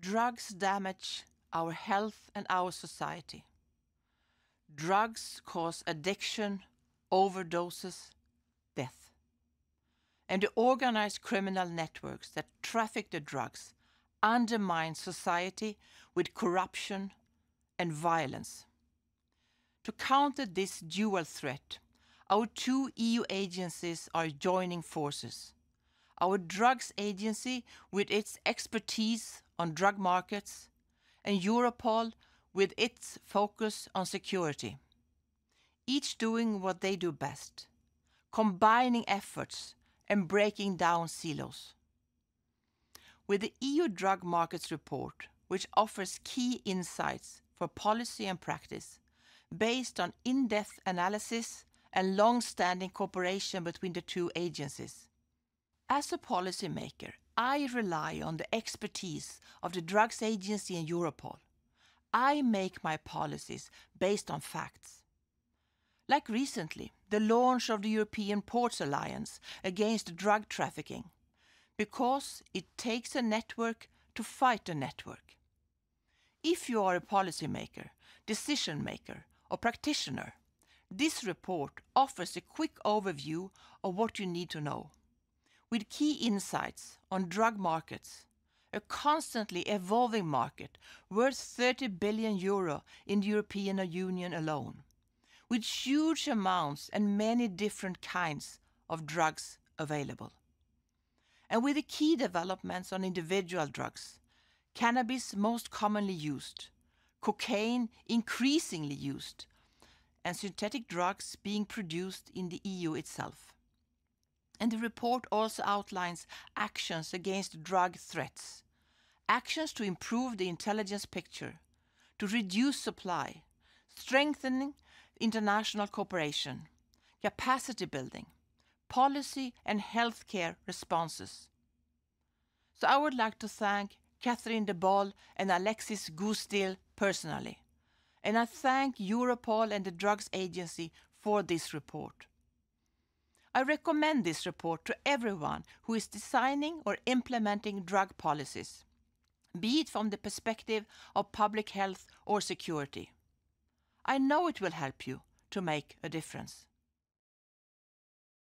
Drugs damage our health and our society. Drugs cause addiction, overdoses, death. And the organized criminal networks that traffic the drugs undermine society with corruption and violence. To counter this dual threat, our two EU agencies are joining forces. Our drugs agency, with its expertise on drug markets, and Europol, with its focus on security. Each doing what they do best, combining efforts and breaking down silos. With the EU Drug Markets Report, which offers key insights for policy and practice, based on in-depth analysis and long-standing cooperation between the two agencies. As a policymaker, I rely on the expertise of the Drugs Agency and Europol. I make my policies based on facts. Like recently, the launch of the European Ports Alliance against drug trafficking, because it takes a network to fight a network. If you are a policymaker, decision maker, or practitioner, this report offers a quick overview of what you need to know, with key insights on drug markets, a constantly evolving market worth 30 billion euro in the European Union alone, with huge amounts and many different kinds of drugs available. And with the key developments on individual drugs, cannabis most commonly used, cocaine increasingly used, and synthetic drugs being produced in the EU itself. And the report also outlines actions against drug threats, actions to improve the intelligence picture, to reduce supply, strengthening international cooperation, capacity building, policy and healthcare responses. So I would like to thank Catherine De Bolle and Alexis Goosdeel personally and I thank Europol and the Drugs Agency for this report. I recommend this report to everyone who is designing or implementing drug policies, be it from the perspective of public health or security. I know it will help you to make a difference.